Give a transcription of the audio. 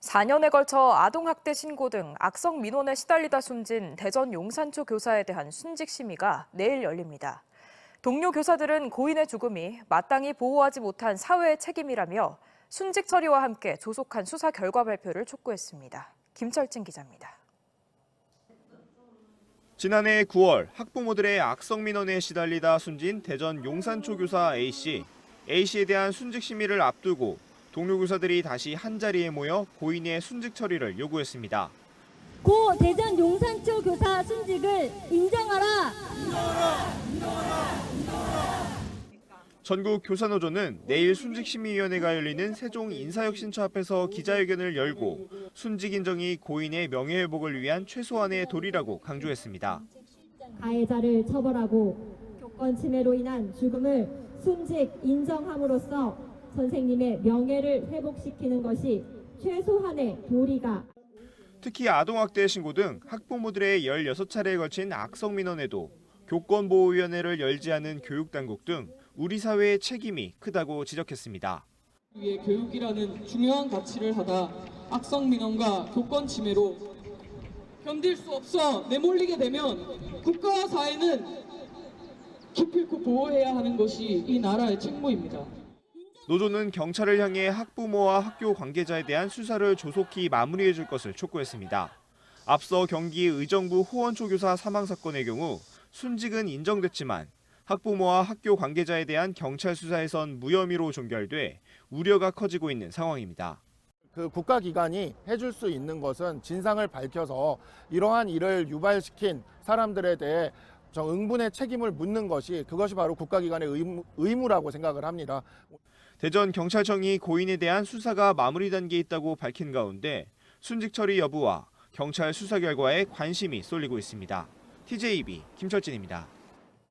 4년에 걸쳐 아동학대 신고 등 악성 민원에 시달리다 숨진 대전 용산초 교사에 대한 순직 심의가 내일 열립니다. 동료 교사들은 고인의 죽음이 마땅히 보호하지 못한 사회의 책임이라며 순직 처리와 함께 조속한 수사 결과 발표를 촉구했습니다. 김철진 기자입니다. 지난해 9월 학부모들의 악성 민원에 시달리다 숨진 대전 용산초 교사 A씨. A씨에 대한 순직 심의를 앞두고 동료 교사들이 다시 한자리에 모여 고인의 순직 처리를 요구했습니다. 고 대전 용산초 교사 순직을 인정하라. 전국 교사노조는 내일 순직심의위원회가 열리는 세종 인사혁신처 앞에서 기자회견을 열고 순직 인정이 고인의 명예회복을 위한 최소한의 도리라고 강조했습니다. 가해자를 처벌하고 교권 침해로 인한 죽음을 순직 인정함으로써 선생님의 명예를 회복시키는 것이 최소한의 도리가 특히 아동학대 신고 등 학부모들의 16차례에 걸친 악성 민원에도 교권보호위원회를 열지 않은 교육당국 등 우리 사회의 책임이 크다고 지적했습니다. 위해 교육이라는 중요한 가치를 하다 악성 민원과 교권 침해로 견딜 수 없어 내몰리게 되면 국가와 사회는 기필코 보호해야 하는 것이 이 나라의 책무입니다. 노조는 경찰을 향해 학부모와 학교 관계자에 대한 수사를 조속히 마무리해 줄 것을 촉구했습니다. 앞서 경기 의정부 호원초 교사 사망 사건의 경우 순직은 인정됐지만 학부모와 학교 관계자에 대한 경찰 수사에선 무혐의로 종결돼 우려가 커지고 있는 상황입니다. 그 국가기관이 해줄 수 있는 것은 진상을 밝혀서 이러한 일을 유발시킨 사람들에 대해 저 응분의 책임을 묻는 것이 그것이 바로 국가기관의 의무, 의무라고 생각을 합니다. 대전 경찰청이 고인에 대한 수사가 마무리 단계에 있다고 밝힌 가운데 순직 처리 여부와 경찰 수사 결과에 관심이 쏠리고 있습니다. TJB 김철진입니다.